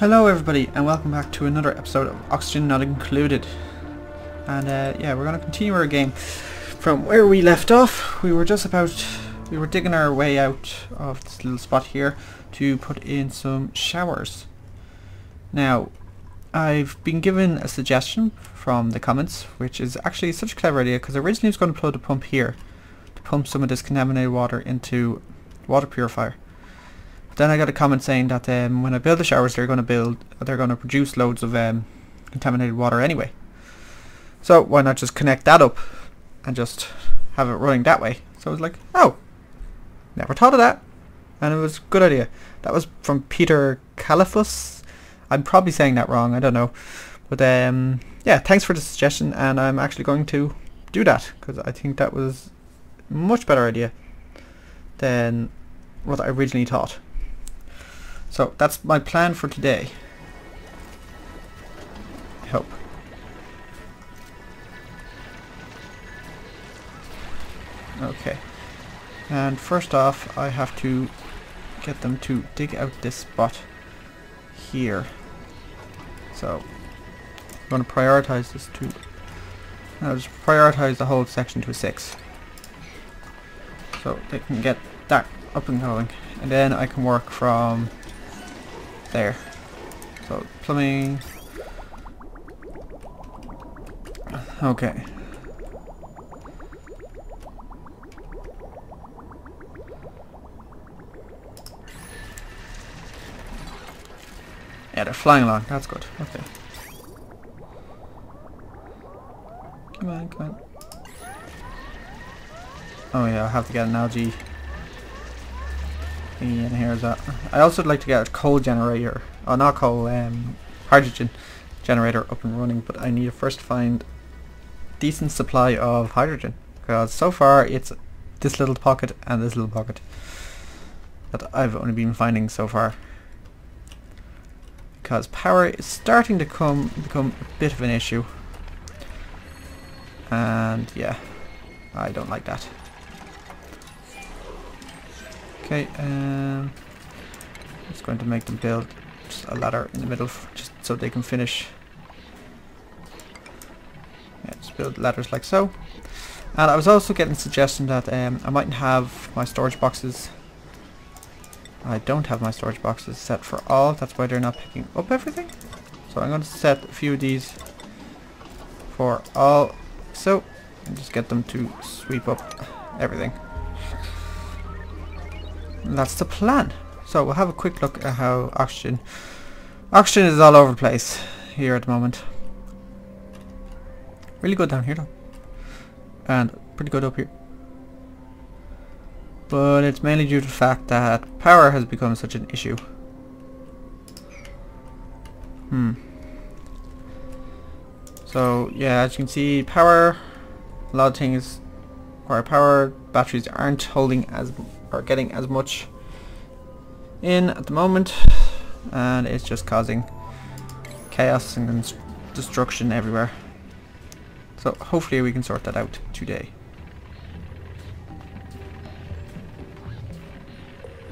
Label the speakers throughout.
Speaker 1: Hello everybody and welcome back to another episode of Oxygen Not Included. And uh, yeah, we're going to continue our game from where we left off. We were just about, we were digging our way out of this little spot here to put in some showers. Now, I've been given a suggestion from the comments, which is actually such a clever idea because originally I was going to put a pump here to pump some of this contaminated water into water purifier. Then I got a comment saying that um, when I build the showers, they're going to build, they're going to produce loads of um, contaminated water anyway. So why not just connect that up and just have it running that way? So I was like, oh, never thought of that, and it was a good idea. That was from Peter Califus. I'm probably saying that wrong. I don't know, but um, yeah, thanks for the suggestion, and I'm actually going to do that because I think that was much better idea than what I originally thought. So that's my plan for today. I hope. Okay. And first off, I have to get them to dig out this spot here. So, I'm going to prioritize this to... I'll just prioritize the whole section to a 6. So they can get that up and going. And then I can work from there. So plumbing. Okay. Yeah, they're flying along. That's good. Okay. Come on, come on. Oh yeah, I have to get an algae in here. Is that? I also would like to get a coal generator. Oh, not coal. Um, hydrogen generator up and running. But I need to first find decent supply of hydrogen because so far it's this little pocket and this little pocket that I've only been finding so far because power is starting to come become a bit of an issue and yeah I don't like that okay um just going to make them build a ladder in the middle just so they can finish. Yeah, just build ladders like so. And I was also getting suggestion that um, I mightn't have my storage boxes. I don't have my storage boxes set for all, that's why they're not picking up everything. So I'm going to set a few of these for all, so, and just get them to sweep up everything. That's the plan. So we'll have a quick look at how oxygen, oxygen is all over the place here at the moment. Really good down here though. And pretty good up here but it's mainly due to the fact that power has become such an issue. Hmm. So yeah, as you can see, power, a lot of things require power. Batteries aren't holding as or getting as much in at the moment, and it's just causing chaos and destruction everywhere. So hopefully we can sort that out today.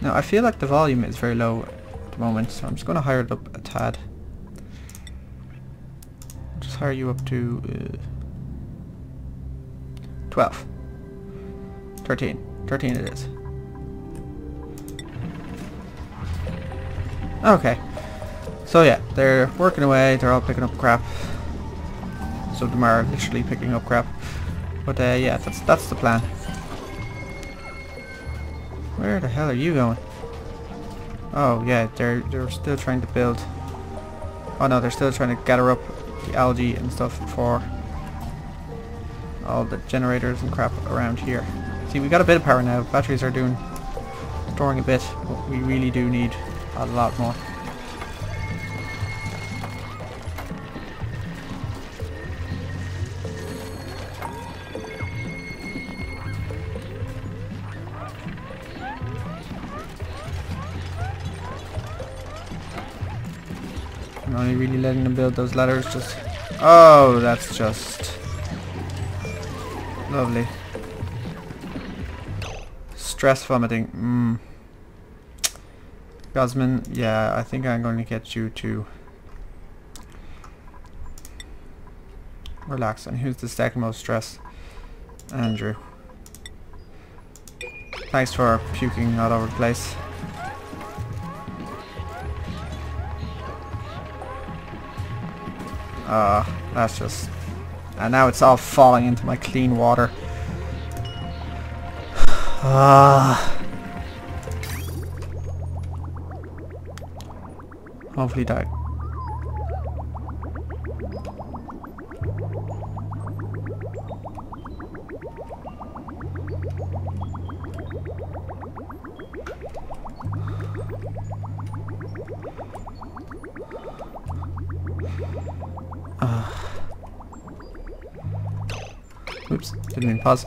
Speaker 1: Now I feel like the volume is very low at the moment, so I'm just going to hire it up a tad. Just hire you up to uh, 12. 13. 13 it is. Okay. So yeah, they're working away, they're all picking up crap. So them are literally picking up crap. But uh, yeah, that's that's the plan. Where the hell are you going? Oh yeah, they're they're still trying to build. Oh no, they're still trying to gather up the algae and stuff for all the generators and crap around here. See, we got a bit of power now. Batteries are doing storing a bit, but we really do need a lot more. Only really letting them build those ladders just... Oh, that's just... Lovely. Stress vomiting. Mm. Gossmann, yeah, I think I'm going to get you to relax. And who's the second most stressed? Andrew. Thanks for puking all over the place. Uh, that's just... And now it's all falling into my clean water. Ah. Hopefully that Mean pause.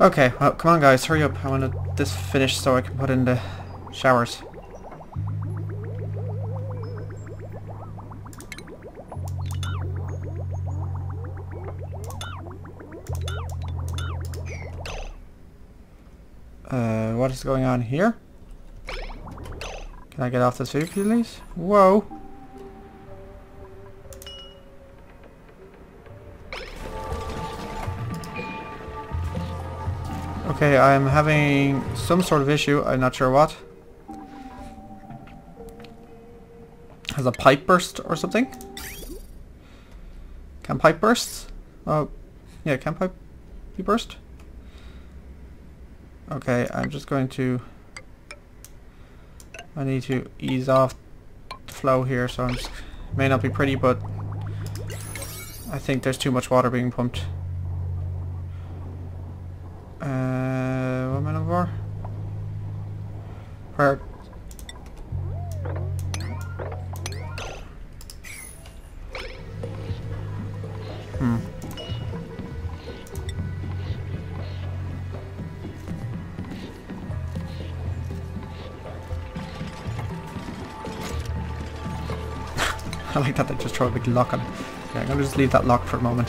Speaker 1: Okay, well, come on guys, hurry up. I want this finished so I can put in the showers. Uh, what is going on here? Can I get off this vehicle, please? Whoa! Okay, I'm having some sort of issue. I'm not sure what. Has a pipe burst or something? Can pipe burst? Oh, yeah, can pipe be burst? Okay, I'm just going to... I need to ease off the flow here, so I'm just... May not be pretty, but... I think there's too much water being pumped. Hmm. I like that they just throw a big lock on it. Yeah, I'm gonna just leave that lock for a moment.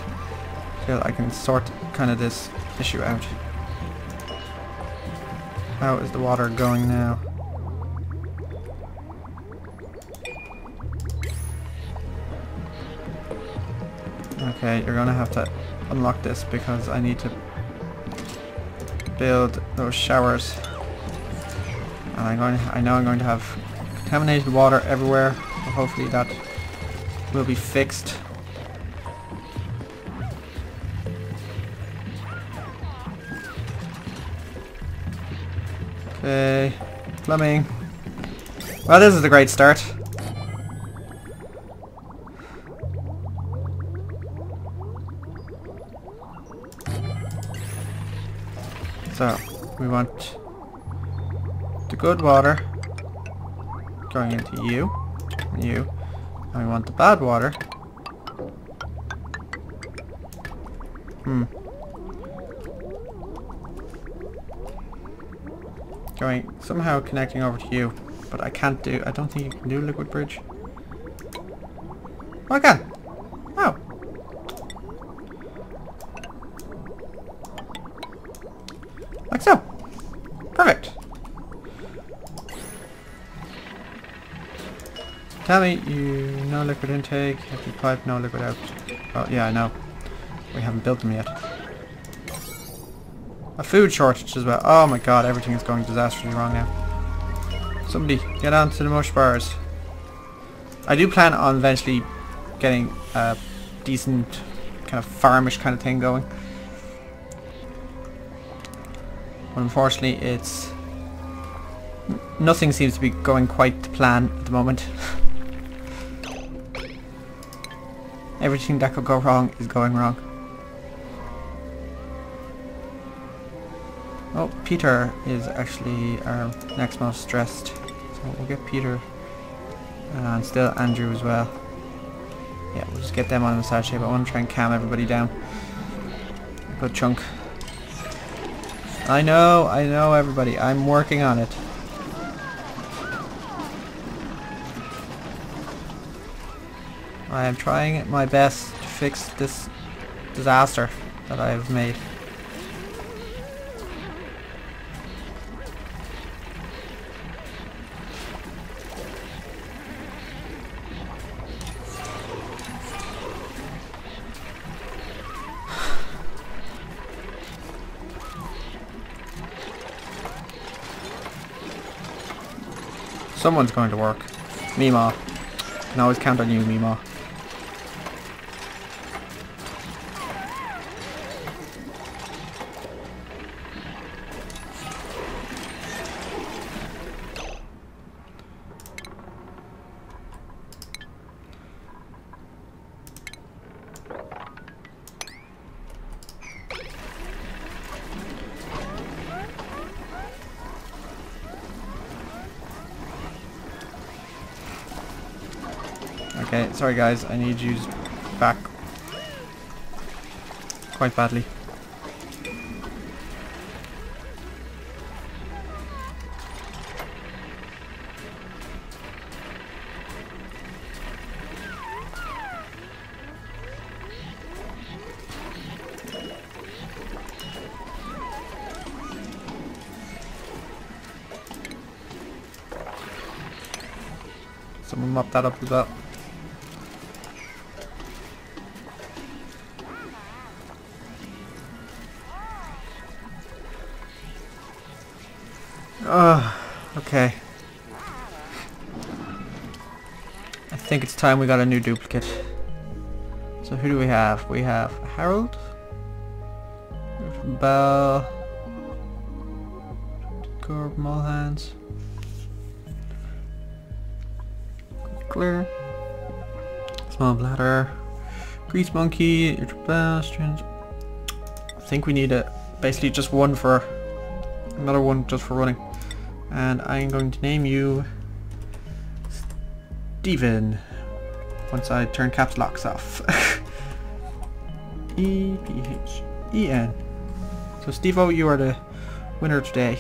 Speaker 1: So I can sort kind of this issue out. How is the water going now? Okay, you're gonna have to unlock this because I need to build those showers. And I'm going to, I know I'm going to have contaminated water everywhere. But hopefully that will be fixed. Okay, plumbing. Well, this is a great start. We want the good water going into you, and you, and we want the bad water. Hmm. going somehow connecting over to you, but I can't do, I don't think you can do liquid bridge. Oh, I can! Oh! Like so. Perfect. Tell me, you no liquid intake, empty pipe, no liquid out. Oh yeah, I know. We haven't built them yet. A food shortage as well. Oh my god, everything is going disastrously wrong now. Somebody, get onto the mush bars. I do plan on eventually getting a decent kind of farmish kind of thing going. Unfortunately it's... Nothing seems to be going quite to plan at the moment. Everything that could go wrong is going wrong. Oh, Peter is actually our next most stressed. So we'll get Peter and still Andrew as well. Yeah, we'll just get them on the side shape. I want to try and calm everybody down. A good chunk. I know, I know everybody. I'm working on it. I am trying my best to fix this disaster that I have made. Someone's going to work. Mima. Can always count on you, Mima. Sorry guys, I need you back quite badly. Someone mop that up as well. Time we got a new duplicant. So who do we have? We have Harold, Bell, Gorb, Mulhans, Clear, Small Bladder, Grease Monkey, Bastions. I think we need a basically just one for another one just for running and I'm going to name you Steven once I turn caps locks off. E P H E N. So Stevo, you are the winner today.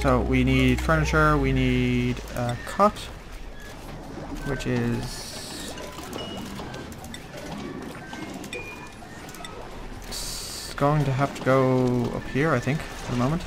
Speaker 1: So we need furniture, we need a cot, which is going to have to go up here, I think, for the moment.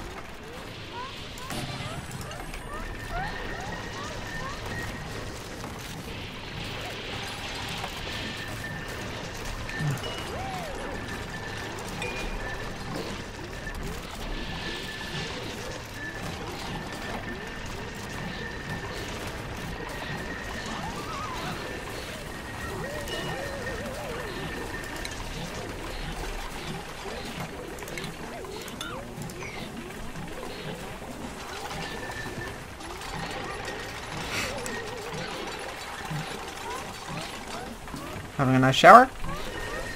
Speaker 1: Having a nice shower.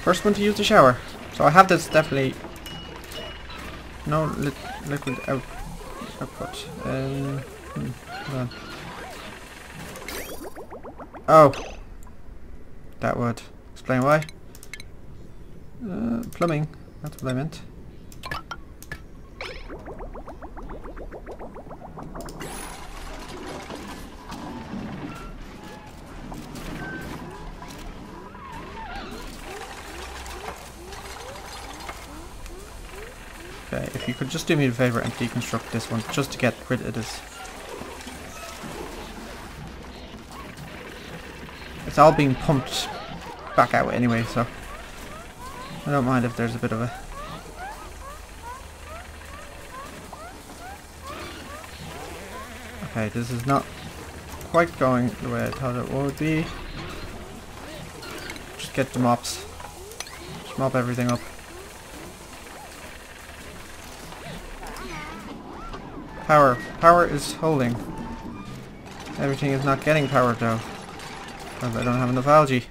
Speaker 1: First one to use the shower. So I have this definitely... No li liquid out output. Um, hmm, oh. That would explain why. Uh, plumbing. That's what I meant. If you could just do me a favour and deconstruct this one, just to get rid of this. It's all being pumped back out anyway, so I don't mind if there's a bit of a... Okay, this is not quite going the way I thought it would be. Just get the mops. Just mop everything up. Power. Power is holding. Everything is not getting power though. Because I don't have enough algae.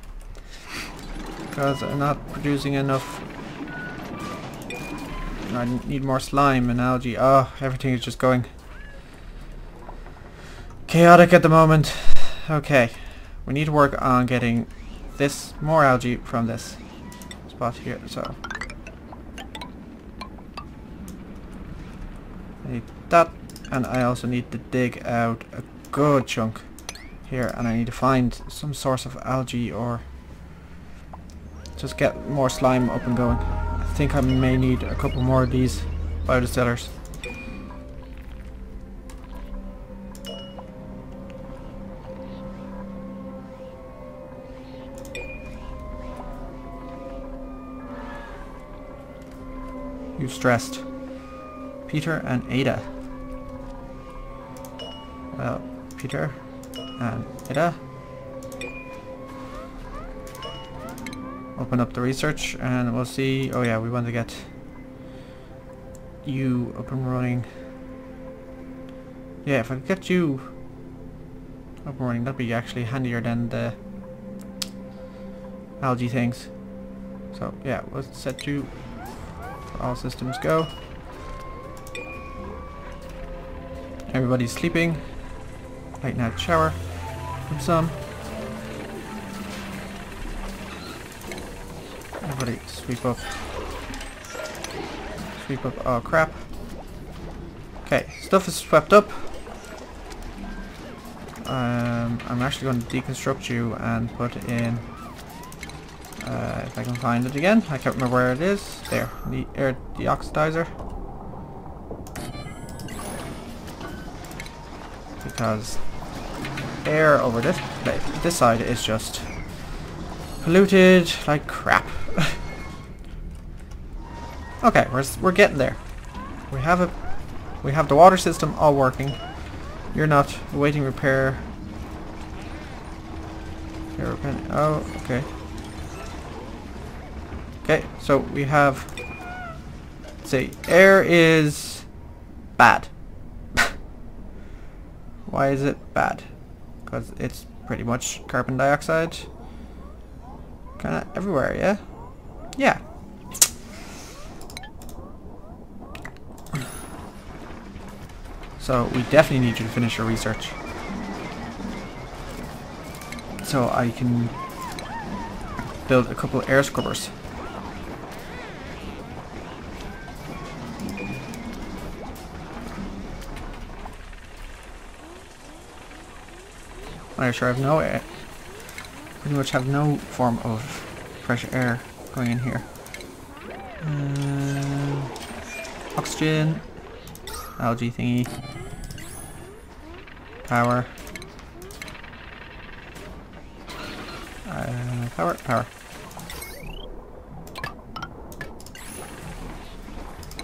Speaker 1: Because I'm not producing enough. I need more slime and algae. Oh, everything is just going chaotic at the moment. Okay. We need to work on getting this more algae from this spot here. So need that and I also need to dig out a good chunk here and I need to find some source of algae or just get more slime up and going. I think I may need a couple more of these biodistillers. You've stressed. Peter and Ada. Peter and um, Ada. Open up the research and we'll see. Oh yeah, we want to get you up and running. Yeah, if I get you up and running, that'd be actually handier than the algae things. So yeah, we'll set you all systems go. Everybody's sleeping. Right now shower. From some. Everybody sweep up. Sweep up oh crap. Okay, stuff is swept up. Um, I'm actually going to deconstruct you and put in uh, if I can find it again. I can't remember where it is. There, the air deoxidizer. Because air over this this side is just polluted like crap. okay, we're we're getting there. We have a we have the water system all working. You're not awaiting repair. Oh, okay. Okay, so we have say air is bad. Why is it bad? Because it's pretty much carbon dioxide kind of everywhere, yeah? Yeah. So we definitely need you to finish your research. So I can build a couple air scrubbers. I sure I have no air. Pretty much have no form of fresh air going in here. Uh, oxygen, algae thingy, power, uh, power, power.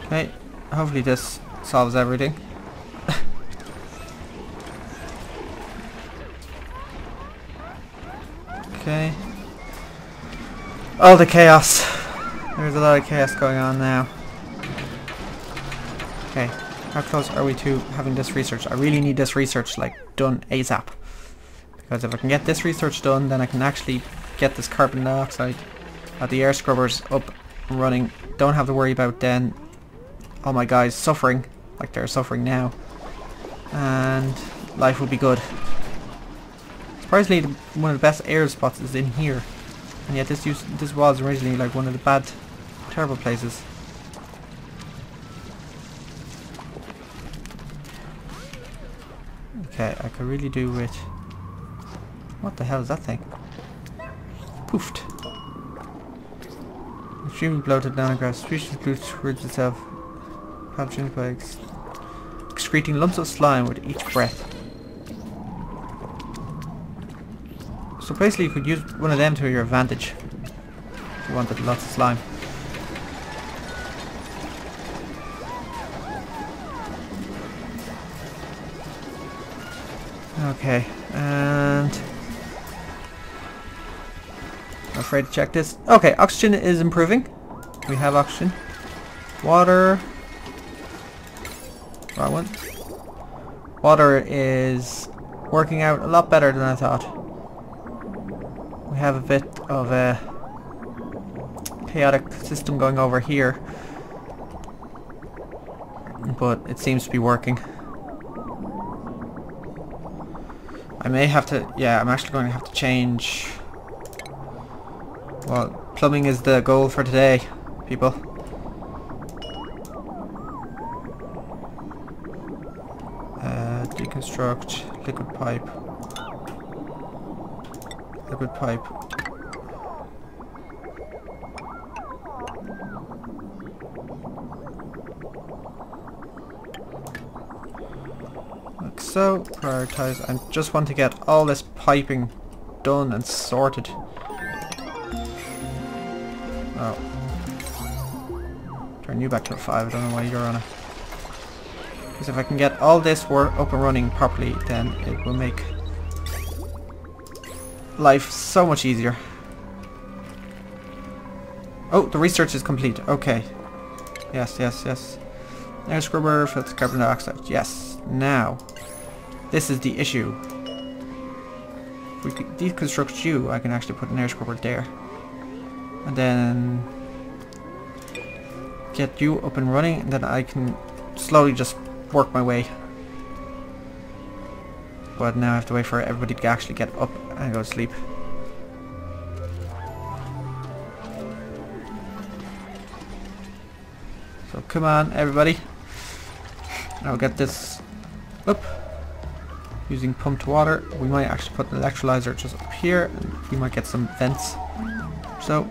Speaker 1: Okay, hopefully this solves everything. Oh, the chaos. There's a lot of chaos going on now. Okay. How close are we to having this research? I really need this research, like, done ASAP. Because if I can get this research done, then I can actually get this carbon dioxide at the air scrubbers up and running. Don't have to worry about then all my guys suffering, like they're suffering now. And life will be good. Surprisingly, one of the best air spots is in here. And yet this this was originally like one of the bad, terrible places. Okay, I could really do with... What the hell is that thing? Puft. Extremely bloated nanograph species glue towards itself. Pathogens by excreting lumps of slime with each breath. So basically you could use one of them to your advantage. If you wanted lots of slime. Okay, and... I'm afraid to check this. Okay, oxygen is improving. We have oxygen. Water. Wrong one. Water is working out a lot better than I thought have a bit of a chaotic system going over here. But it seems to be working. I may have to yeah I'm actually going to have to change. Well plumbing is the goal for today people. Uh, deconstruct liquid pipe liquid pipe. Like so, prioritize. I just want to get all this piping done and sorted. Oh. Turn you back to a 5, I don't know why you're on a Because if I can get all this work up and running properly, then it will make life so much easier. Oh, the research is complete. Okay. Yes, yes, yes. Air scrubber, filter carbon dioxide. Yes. Now, this is the issue. If we deconstruct you, I can actually put an air scrubber there. And then get you up and running, and then I can slowly just work my way. But now I have to wait for everybody to actually get up and go to sleep. So come on, everybody. I'll get this up using pumped water. We might actually put an electrolyzer just up here and we might get some vents. So,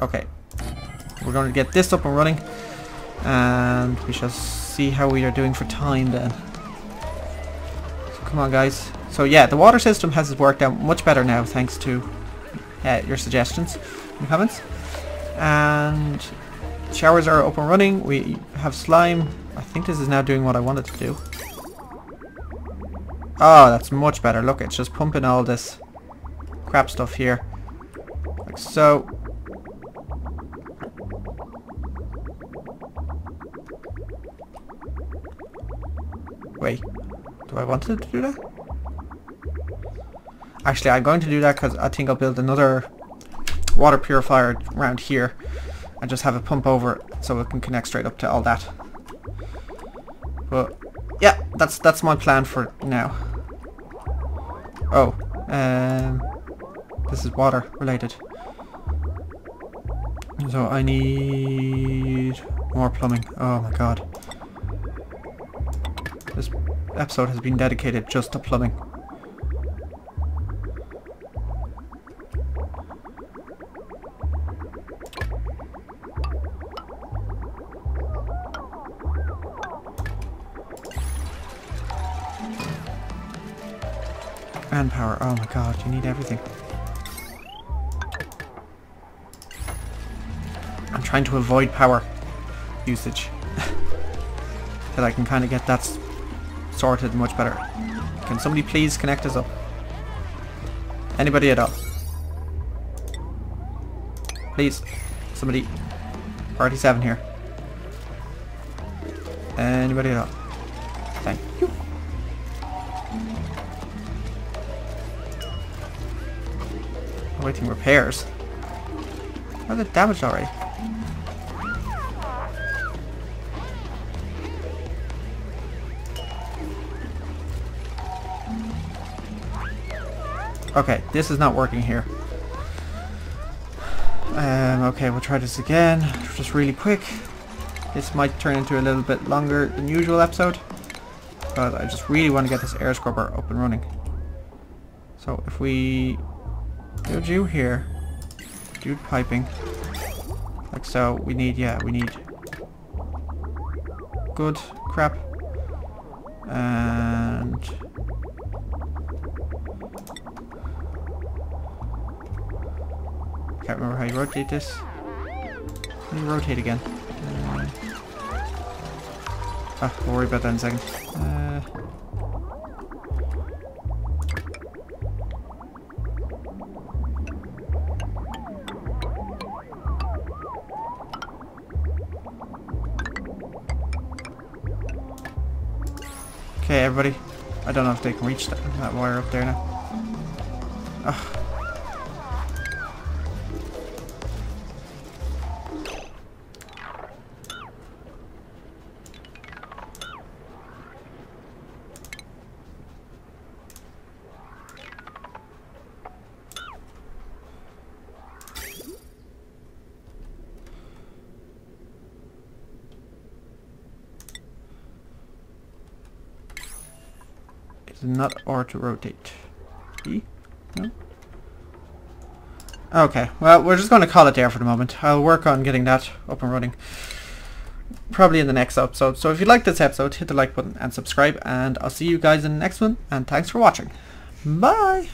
Speaker 1: okay. We're going to get this up and running and we shall see how we are doing for time then. So come on guys. So yeah, the water system has worked out much better now thanks to uh, your suggestions and comments. And showers are up and running. We have slime. I think this is now doing what I wanted to do. Oh, that's much better. Look, it's just pumping all this crap stuff here. Like so. Wait, do I want it to do that? Actually, I'm going to do that because I think I'll build another water purifier around here and just have it pump over it so it can connect straight up to all that. But yeah, that's that's my plan for now. Oh, um, this is water related. So I need more plumbing. Oh my god. This episode has been dedicated just to plumbing. Manpower. Oh my god, you need everything. I'm trying to avoid power usage. Till I can kind of get that sorted much better. Can somebody please connect us up? Anybody at all? Please. Somebody. Party 7 here. Anybody at all? Thank you. Awaiting repairs. Are they damaged already? Okay, this is not working here. Um, okay, we'll try this again, just really quick. This might turn into a little bit longer than usual episode, but I just really want to get this air scrubber up and running. So if we build you here, Dude piping, like so, we need, yeah, we need good crap, and Can't remember how you rotate this. Let me rotate again. Uh, ah, we'll worry about that in a second. Uh, everybody. I don't know if they can reach that, that wire up there now. Ugh. Not R to rotate. E? No? Okay, well, we're just going to call it there for the moment. I'll work on getting that up and running probably in the next episode. So if you like this episode, hit the like button and subscribe, and I'll see you guys in the next one, and thanks for watching. Bye!